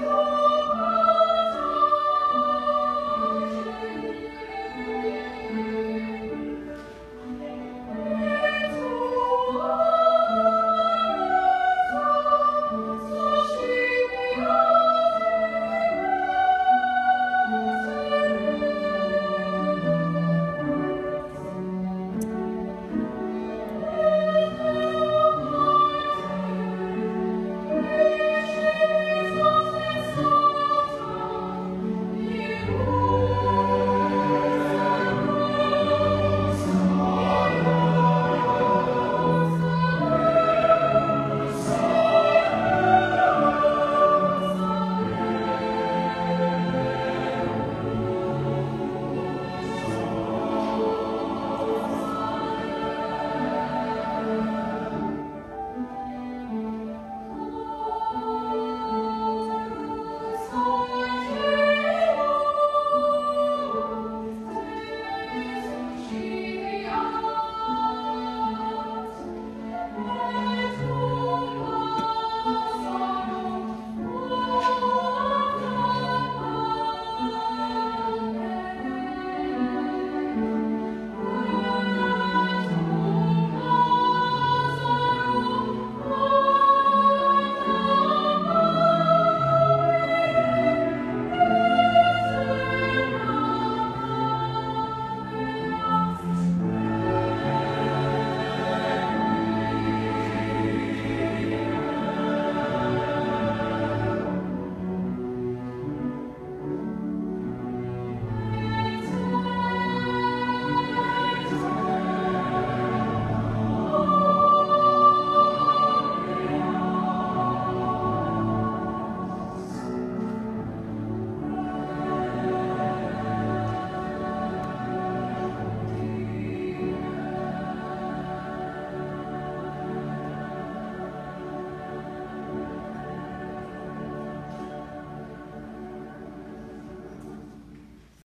Lord.